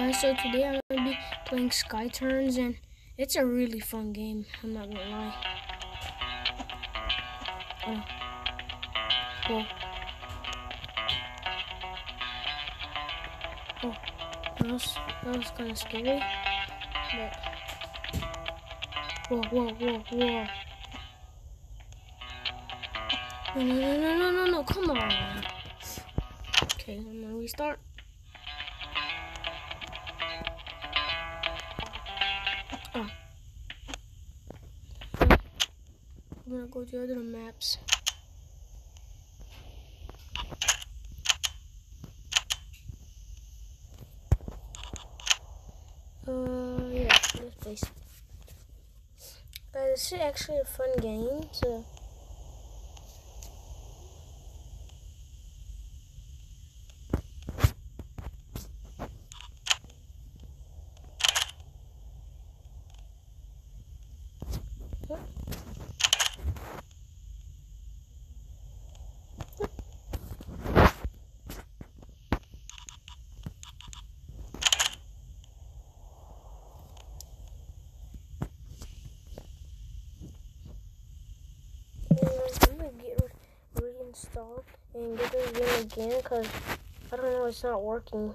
guys, so today I'm gonna be playing Sky Turns and it's a really fun game, I'm not gonna lie. Oh. Cool. Oh, that was, that was kinda scary. But Whoa, whoa, whoa, whoa. No, no, no, no, no, no, come on. Okay, I'm gonna restart. Gonna go to other maps. Uh, yeah, this place. But this is actually a fun game, so. I'm gonna get get this again because I don't know, it's not working.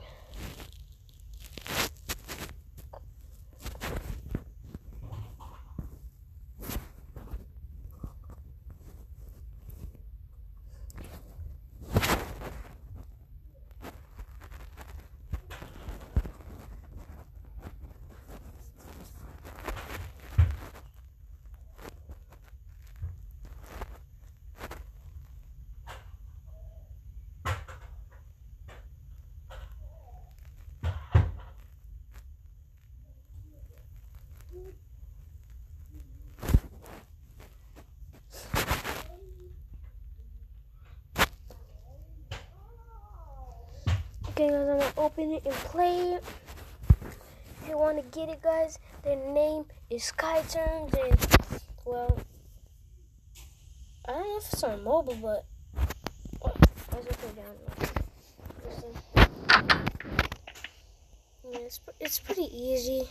Okay guys, I'm gonna open it and play it. If you wanna get it guys, their name is Sky Turns and well I don't know if it's on mobile but oh, it down. Yeah, it's, it's pretty easy.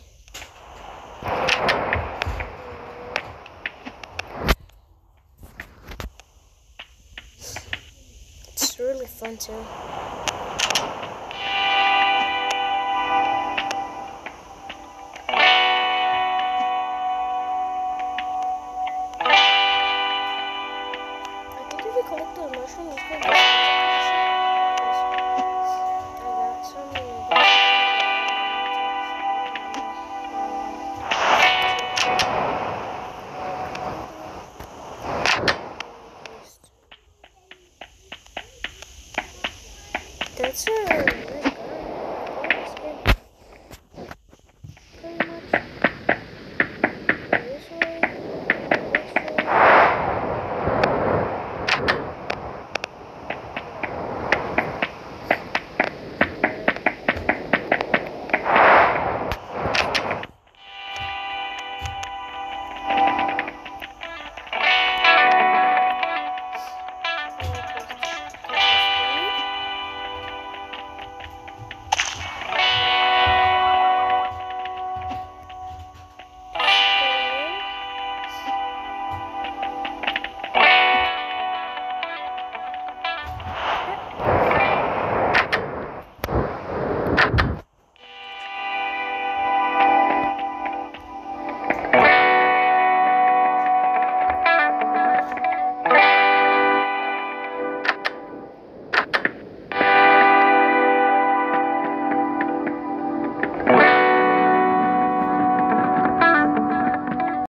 It's really fun too. I think That's